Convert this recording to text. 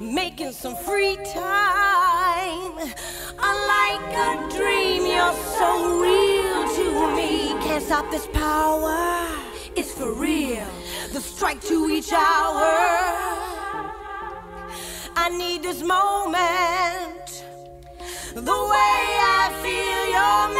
Making some free time. Unlike a dream, you're so real to me. Can't stop this power. It's for real. The strike to each hour. I need this moment. The way I feel your